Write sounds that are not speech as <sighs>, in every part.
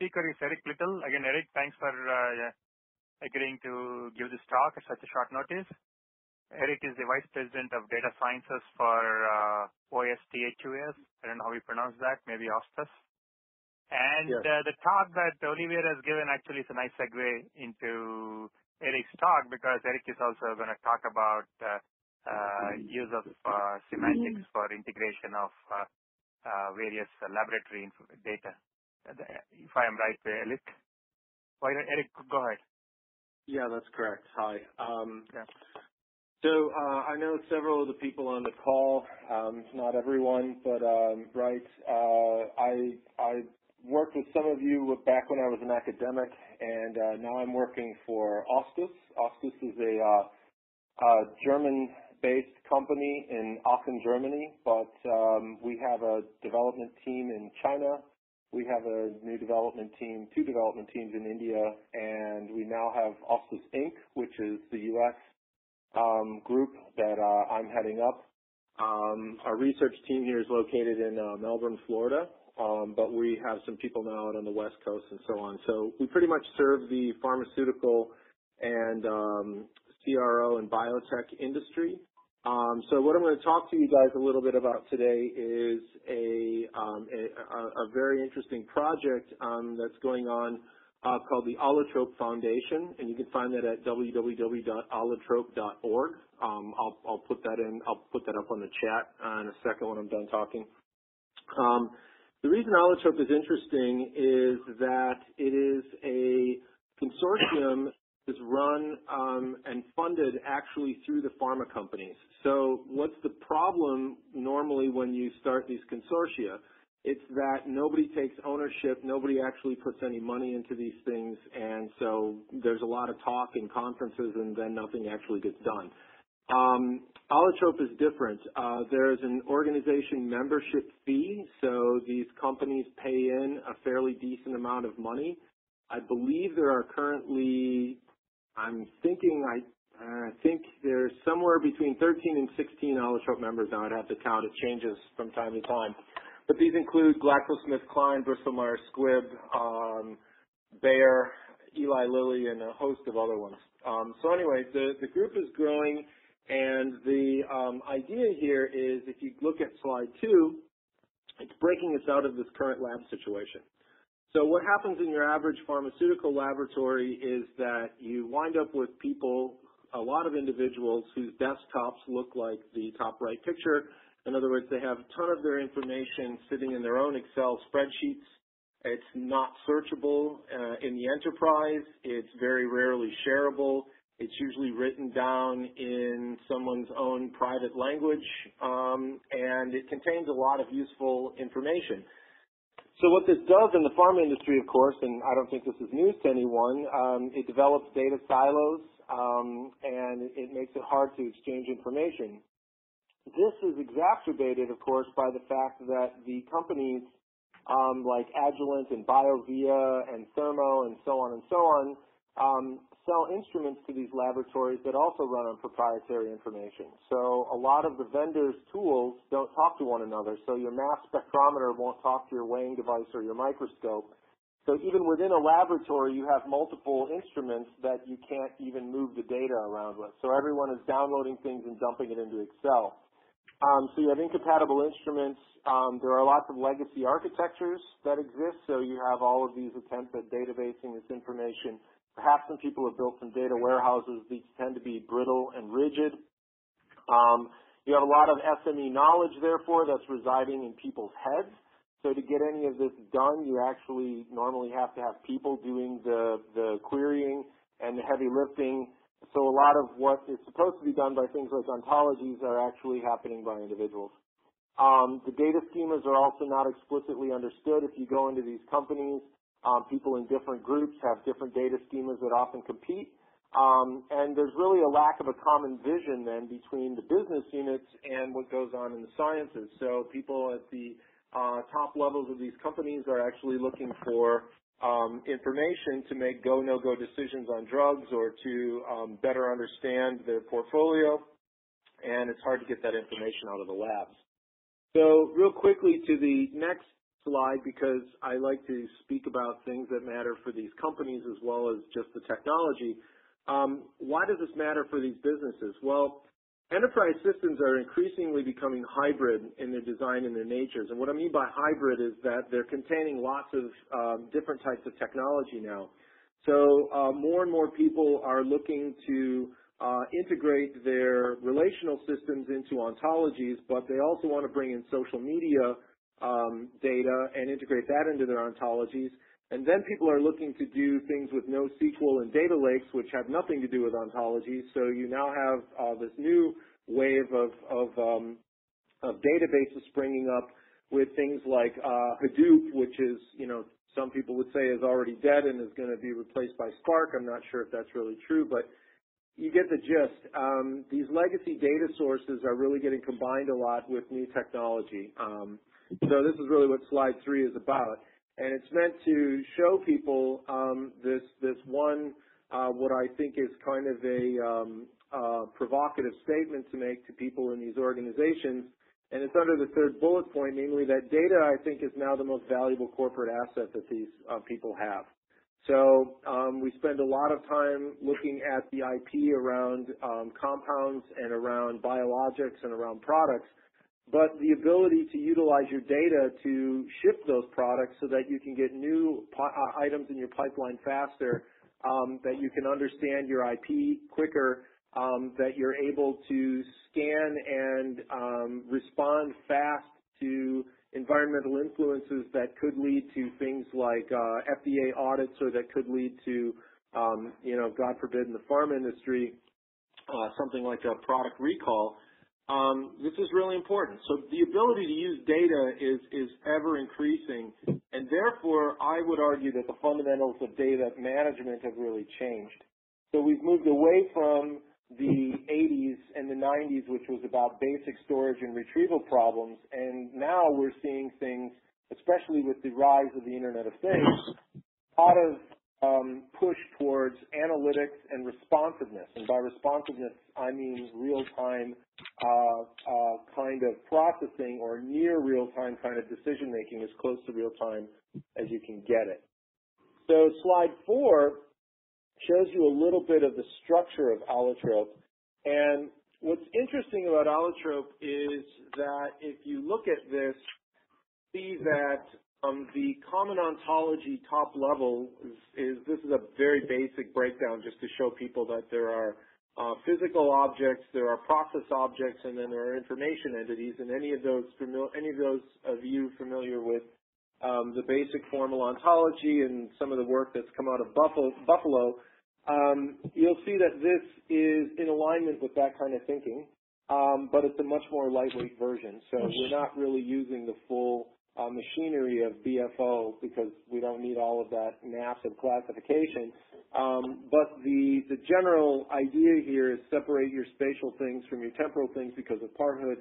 speaker is Eric Little. Again, Eric, thanks for uh, agreeing to give this talk at such a short notice. Eric is the Vice President of Data Sciences for uh, OSTHUS. I don't know how we pronounce that, maybe OSTUS. And yes. uh, the talk that Olivier has given actually is a nice segue into Eric's talk because Eric is also going to talk about uh, uh, use of uh, semantics for integration of uh, uh, various laboratory data. If I am right, Eric. Eric, go ahead. Yeah, that's correct. Hi. Um, yeah. So uh, I know several of the people on the call, um, not everyone, but um, right. Uh, I I worked with some of you back when I was an academic, and uh, now I'm working for OSTHUS. OSTHUS is a, uh, German-based company in Aachen, Germany, but um, we have a development team in China we have a new development team, two development teams in India, and we now have OSTHUS Inc., which is the U.S. Um, group that uh, I'm heading up. Um, our research team here is located in uh, Melbourne, Florida, um, but we have some people now out on the West Coast and so on. So we pretty much serve the pharmaceutical and um, CRO and biotech industry. Um, so what I'm going to talk to you guys a little bit about today is a, um, a, a very interesting project um, that's going on uh, called the Allotrope Foundation, and you can find that at www.allotrope.org. Um, I'll, I'll, put that in. I'll put that up on the chat in a second when I'm done talking. Um, the reason Allotrope is interesting is that it is a consortium is run um, and funded actually through the pharma companies. So what's the problem normally when you start these consortia? It's that nobody takes ownership, nobody actually puts any money into these things, and so there's a lot of talk in conferences and then nothing actually gets done. Um, Allotrope is different. Uh, there is an organization membership fee, so these companies pay in a fairly decent amount of money. I believe there are currently I'm thinking I I think there's somewhere between 13 and 16 allotrope members now. I'd have to count. It changes from time to time. But these include GlaxoSmithKline, Bristol Myers Squibb, um, Bayer, Eli Lilly, and a host of other ones. Um, so anyway, the, the group is growing, and the um, idea here is if you look at slide two, it's breaking us out of this current lab situation. So what happens in your average pharmaceutical laboratory is that you wind up with people, a lot of individuals whose desktops look like the top right picture. In other words, they have a ton of their information sitting in their own Excel spreadsheets. It's not searchable uh, in the enterprise. It's very rarely shareable. It's usually written down in someone's own private language, um, and it contains a lot of useful information. So what this does in the pharma industry, of course, and I don't think this is news to anyone, um, it develops data silos um, and it makes it hard to exchange information. This is exacerbated, of course, by the fact that the companies um, like Agilent and BioVia and Thermo and so on and so on Um, sell instruments to these laboratories that also run on proprietary information. So a lot of the vendors' tools don't talk to one another. So your mass spectrometer won't talk to your weighing device or your microscope. So even within a laboratory, you have multiple instruments that you can't even move the data around with. So everyone is downloading things and dumping it into Excel. Um, so you have incompatible instruments. Um, there are lots of legacy architectures that exist. So you have all of these attempts at databasing this information Perhaps some people have built some data warehouses. These tend to be brittle and rigid. Um, you have a lot of SME knowledge, therefore, that's residing in people's heads. So to get any of this done, you actually normally have to have people doing the, the querying and the heavy lifting. So a lot of what is supposed to be done by things like ontologies are actually happening by individuals. Um, the data schemas are also not explicitly understood. If you go into these companies, um, people in different groups have different data schemas that often compete. Um, and there's really a lack of a common vision then between the business units and what goes on in the sciences. So people at the uh, top levels of these companies are actually looking for um, information to make go no go decisions on drugs or to um, better understand their portfolio. And it's hard to get that information out of the labs. So real quickly to the next slide because I like to speak about things that matter for these companies as well as just the technology. Um, why does this matter for these businesses? Well, enterprise systems are increasingly becoming hybrid in their design and their natures. And what I mean by hybrid is that they're containing lots of um, different types of technology now. So uh, more and more people are looking to uh, integrate their relational systems into ontologies, but they also want to bring in social media um, data and integrate that into their ontologies. And then people are looking to do things with NoSQL and data lakes, which have nothing to do with ontologies. So you now have uh, this new wave of, of, um, of, databases springing up with things like uh, Hadoop, which is, you know, some people would say is already dead and is going to be replaced by Spark. I'm not sure if that's really true, but you get the gist. Um, these legacy data sources are really getting combined a lot with new technology. Um, so this is really what slide three is about, and it's meant to show people um, this this one uh, what I think is kind of a um, uh, provocative statement to make to people in these organizations, and it's under the third bullet point, namely that data I think is now the most valuable corporate asset that these uh, people have. So um, we spend a lot of time looking at the IP around um, compounds and around biologics and around products, but the ability to utilize your data to ship those products so that you can get new uh, items in your pipeline faster, um, that you can understand your IP quicker, um, that you're able to scan and um, respond fast to environmental influences that could lead to things like uh, FDA audits or that could lead to, you know, God forbid in the pharma industry, uh, something like a product recall. Um, this is really important. So the ability to use data is, is ever increasing, and therefore I would argue that the fundamentals of data management have really changed. So we've moved away from the 80s and the 90s, which was about basic storage and retrieval problems, and now we're seeing things, especially with the rise of the Internet of Things, a lot of um, push towards analytics and responsiveness. And by responsiveness, I mean real-time uh, uh, kind of processing or near real-time kind of decision making, as close to real-time as you can get it. So slide four shows you a little bit of the structure of allotrope. And what's interesting about allotrope is that if you look at this, see that um, the common ontology top level is, is, this is a very basic breakdown just to show people that there are uh, physical objects, there are process objects, and then there are information entities. And any of those any of those of you familiar with um, the basic formal ontology and some of the work that's come out of Buffalo, Buffalo um, you'll see that this is in alignment with that kind of thinking, um, but it's a much more lightweight version. So we're not really using the full machinery of BFO because we don't need all of that massive classification. Um, but the, the general idea here is separate your spatial things from your temporal things because of parthood,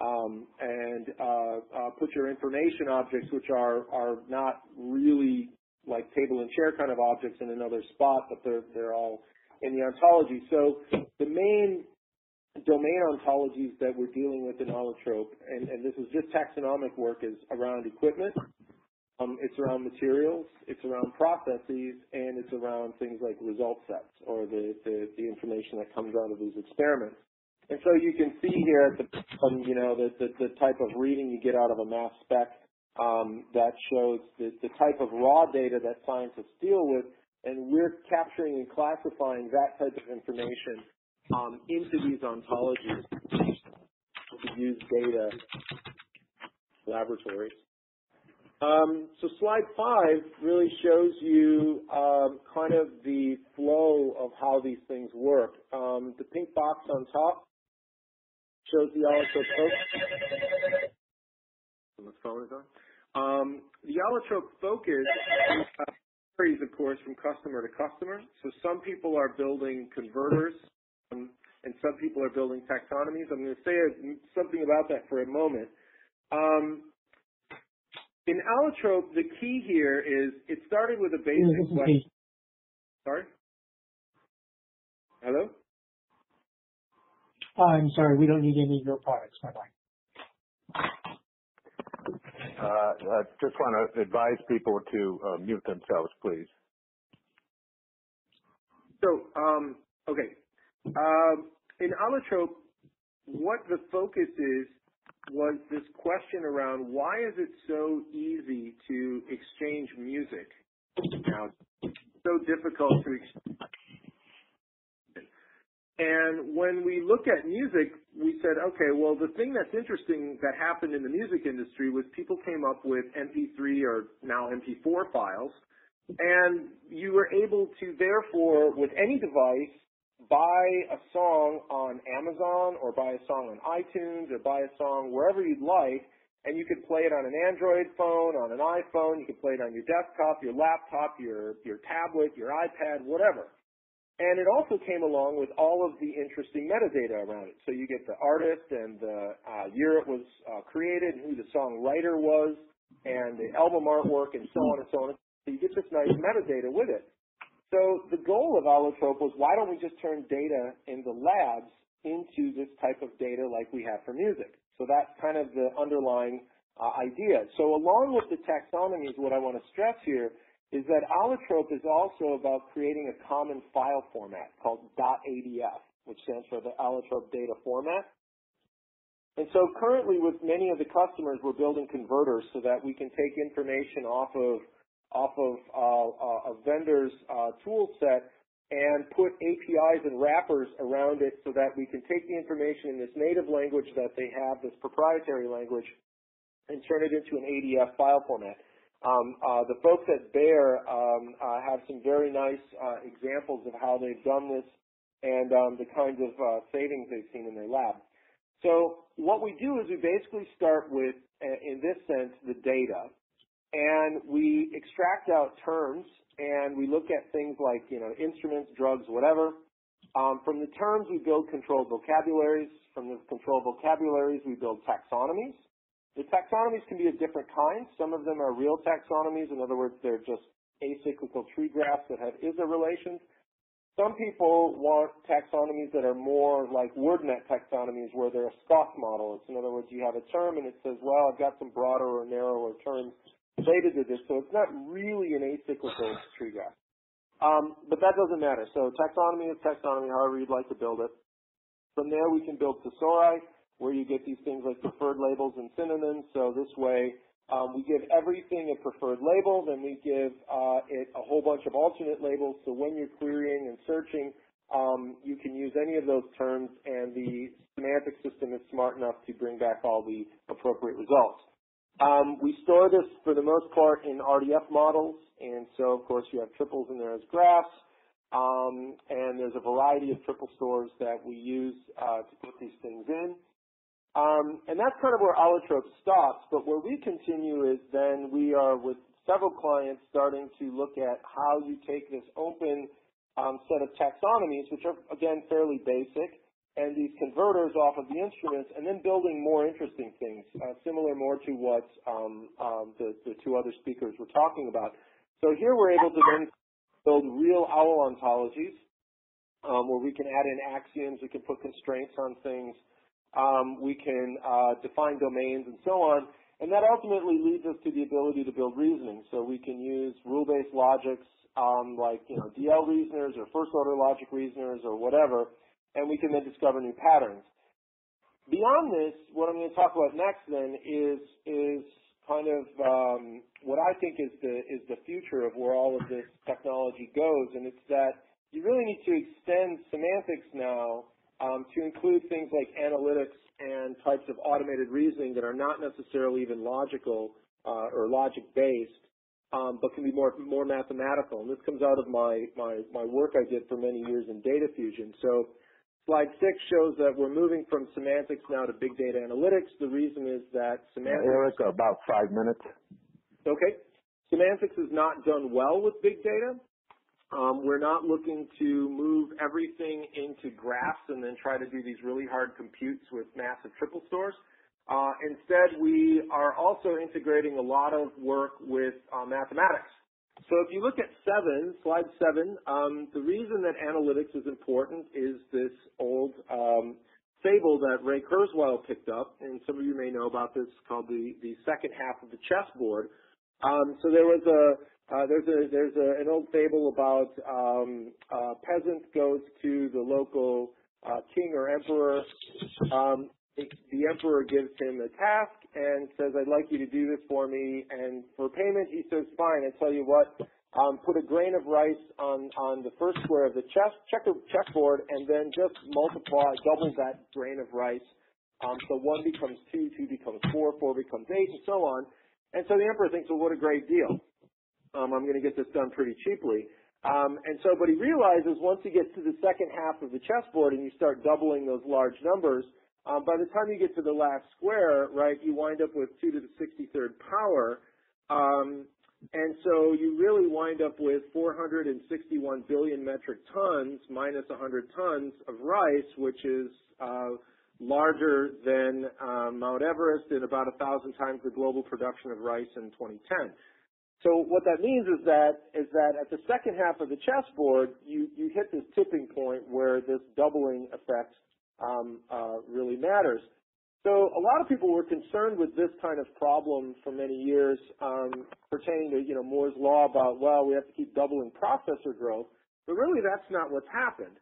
um, and uh, uh, put your information objects, which are are not really like table and chair kind of objects in another spot, but they're they're all in the ontology. So the main domain ontologies that we're dealing with in allotrope, and, and this is just taxonomic work, is around equipment, um, it's around materials, it's around processes, and it's around things like result sets or the, the, the information that comes out of these experiments. And so you can see here at the um, you know the, the, the type of reading you get out of a mass spec um, that shows the, the type of raw data that scientists deal with, and we're capturing and classifying that type of information um, into these ontologies to use data laboratories. Um, so slide five really shows you um, kind of the flow of how these things work. Um, the pink box on top shows the allotrope. focus. The phone is on. Um, the allotrope focus varies, of course, from customer to customer. So some people are building converters, um, and some people are building taxonomies. I'm going to say something about that for a moment. Um, in allotrope, the key here is it started with a basic question. Sorry? Hello? I'm sorry, we don't need any of your products. Bye-bye. Uh, I just want to advise people to uh, mute themselves, please. So, um, okay. Um, in allotrope, what the focus is was this question around why is it so easy to exchange music? Now, so difficult to exchange. And when we look at music, we said, okay, well, the thing that's interesting that happened in the music industry was people came up with MP3 or now MP4 files, and you were able to therefore, with any device, buy a song on Amazon or buy a song on iTunes or buy a song wherever you'd like, and you could play it on an Android phone, on an iPhone, you could play it on your desktop, your laptop, your, your tablet, your iPad, whatever. And it also came along with all of the interesting metadata around it. So you get the artist and the uh, year it was uh, created and who the songwriter was and the album artwork and so on and so on. So you get this nice metadata with it. So the goal of Allotrope was why don't we just turn data in the labs into this type of data like we have for music? So that's kind of the underlying uh, idea. So along with the taxonomies, what I want to stress here is that Allotrope is also about creating a common file format called .adf, which stands for the Allotrope Data Format. And so currently with many of the customers, we're building converters so that we can take information off of off of uh, a vendor's uh, tool set and put APIs and wrappers around it so that we can take the information in this native language that they have, this proprietary language, and turn it into an ADF file format. Um, uh, the folks at Bayer um, uh, have some very nice uh, examples of how they've done this and um, the kinds of uh, savings they've seen in their lab. So what we do is we basically start with, in this sense, the data, and we extract out terms and we look at things like, you know, instruments, drugs, whatever. Um, from the terms, we build controlled vocabularies. From the controlled vocabularies, we build taxonomies. The taxonomies can be of different kinds. Some of them are real taxonomies. In other words, they're just acyclical tree graphs that have is-a relations. Some people want taxonomies that are more like WordNet taxonomies where they're a SKOS model. It's in other words, you have a term and it says, well, I've got some broader or narrower terms related to this, so it's not really an acyclical <sighs> tree graph. Um, but that doesn't matter. So taxonomy is taxonomy, however you'd like to build it. From there, we can build thesauri, where you get these things like preferred labels and synonyms. So this way, um, we give everything a preferred label, then we give uh, it a whole bunch of alternate labels. So when you're querying and searching, um, you can use any of those terms, and the semantic system is smart enough to bring back all the appropriate results. Um, we store this for the most part in RDF models, and so of course you have triples in there as graphs. Um, and there's a variety of triple stores that we use uh, to put these things in. Um, and that's kind of where Allotrope stops, but where we continue is then we are with several clients starting to look at how you take this open um, set of taxonomies, which are, again, fairly basic, and these converters off of the instruments, and then building more interesting things, uh, similar more to what um, um, the, the two other speakers were talking about. So here we're able to then build real OWL ontologies, um, where we can add in axioms, we can put constraints on things, um, we can uh, define domains and so on. And that ultimately leads us to the ability to build reasoning. So we can use rule-based logics um, like you know DL reasoners or first-order logic reasoners or whatever, and we can then discover new patterns. Beyond this, what I'm going to talk about next then is is kind of um, what I think is the is the future of where all of this technology goes, and it's that you really need to extend semantics now um, to include things like analytics and types of automated reasoning that are not necessarily even logical uh, or logic-based, um, but can be more more mathematical. And this comes out of my, my my work I did for many years in data fusion. So slide six shows that we're moving from semantics now to big data analytics. The reason is that semantics. Eric, about five minutes. Okay. Semantics is not done well with big data. Um, we're not looking to move everything into graphs and then try to do these really hard computes with massive triple stores. Uh, instead, we are also integrating a lot of work with uh, mathematics. So if you look at seven, slide seven, um, the reason that analytics is important is this old um, fable that Ray Kurzweil picked up, and some of you may know about this, called the the second half of the chessboard. Um, so there was a uh, there's a there's a, an old fable about um, a peasant goes to the local uh, king or emperor. Um, the emperor gives him a task and says, "I'd like you to do this for me." And for payment, he says, "Fine. I tell you what, um, put a grain of rice on, on the first square of the chess, checker, chessboard and then just multiply, double that grain of rice. Um, so one becomes two, two becomes four, four becomes eight, and so on. And so the emperor thinks, well, what a great deal. Um, I'm going to get this done pretty cheaply. Um, and so, but he realizes once he gets to the second half of the chessboard and you start doubling those large numbers, um, by the time you get to the last square, right, you wind up with 2 to the 63rd power. Um, and so you really wind up with 461 billion metric tons minus 100 tons of rice, which is uh, larger than uh, Mount Everest and about a thousand times the global production of rice in 2010. So what that means is that is that at the second half of the chessboard, you you hit this tipping point where this doubling effect um, really matters. So a lot of people were concerned with this kind of problem for many years, um, pertaining to you know Moore's law about well we have to keep doubling processor growth, but really that's not what's happened.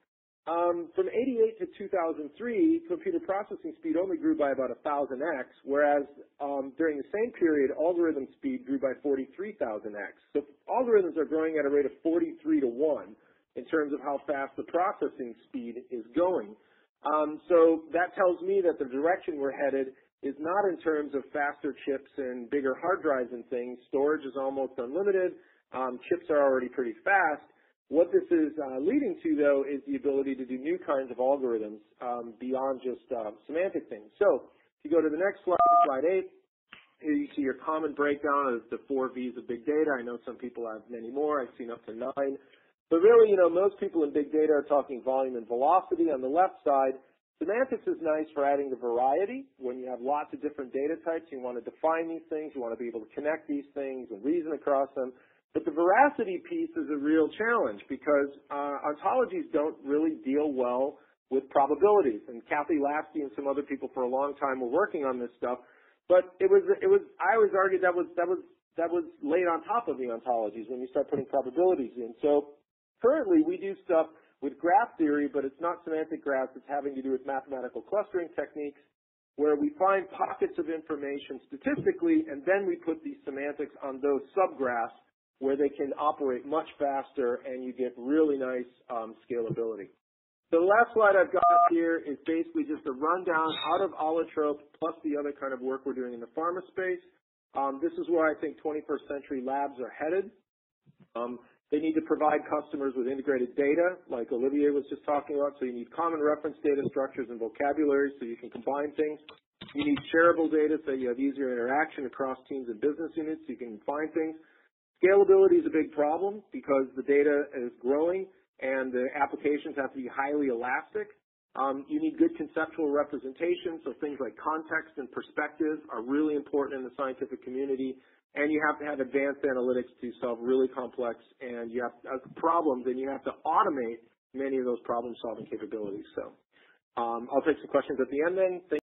Um, from 88 to 2003, computer processing speed only grew by about 1,000x, whereas um, during the same period, algorithm speed grew by 43,000x. So algorithms are growing at a rate of 43 to 1 in terms of how fast the processing speed is going. Um, so that tells me that the direction we're headed is not in terms of faster chips and bigger hard drives and things. Storage is almost unlimited. Um, chips are already pretty fast. What this is uh, leading to, though, is the ability to do new kinds of algorithms um, beyond just uh, semantic things. So if you go to the next slide, slide 8, here you see your common breakdown of the four V's of big data. I know some people have many more. I've seen up to nine. But really, you know, most people in big data are talking volume and velocity. On the left side, semantics is nice for adding the variety. When you have lots of different data types, you want to define these things, you want to be able to connect these things and reason across them. But the veracity piece is a real challenge because uh, ontologies don't really deal well with probabilities. And Kathy Laskey and some other people for a long time were working on this stuff. But it was, it was, I always argued that was, that was, that was laid on top of the ontologies when you start putting probabilities in. So Currently, we do stuff with graph theory, but it's not semantic graphs. It's having to do with mathematical clustering techniques where we find pockets of information statistically, and then we put these semantics on those subgraphs where they can operate much faster and you get really nice um, scalability. The last slide I've got here is basically just a rundown out of Allotrope plus the other kind of work we're doing in the pharma space. Um, this is where I think 21st century labs are headed. Um, they need to provide customers with integrated data, like Olivier was just talking about. So you need common reference data structures and vocabulary so you can combine things. You need shareable data so you have easier interaction across teams and business units so you can find things. Scalability is a big problem because the data is growing and the applications have to be highly elastic. Um, you need good conceptual representation, so things like context and perspective are really important in the scientific community and you have to have advanced analytics to solve really complex and you have uh, problems, and you have to automate many of those problem-solving capabilities. So um, I'll take some questions at the end then. Thank